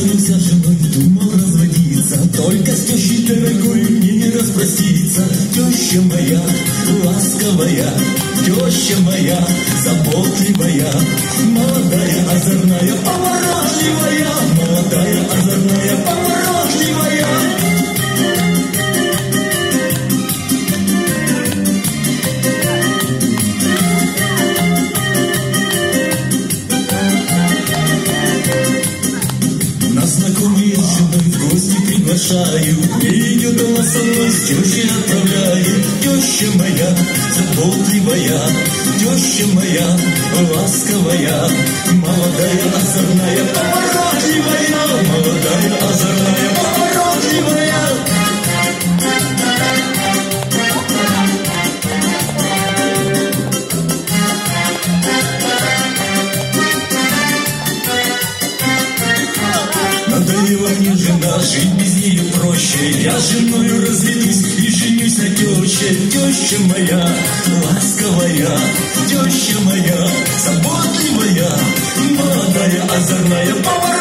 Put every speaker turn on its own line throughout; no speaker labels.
нельзя живым думал разводиться, Только с тещей дорогой мне не распроститься. Теща моя, ласковая, теща моя, заботливая, Молодая, озорная, На знакомые с женой в гости приглашаю И идет дома со мной с тещей отправляет Теща моя, заботливая Теща моя, ласковая Молодая, озорная, Мне жена, жить без нее проще. Я с женою разведусь и женюсь на теще. Теща моя, ласковая, теща моя, заботливая, молодая, озорная, поворотливая,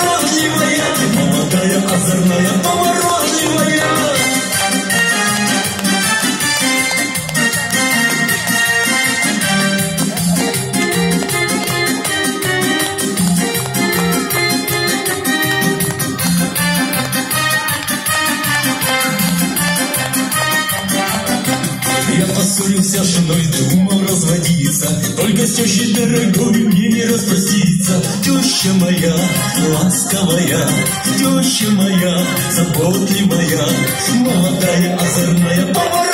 Я поссорился с женой, думал разводиться. Только с тещей дорогой мне не распроститься Теща моя, ласковая Теща моя, заботливая Молодая, озорная, поворот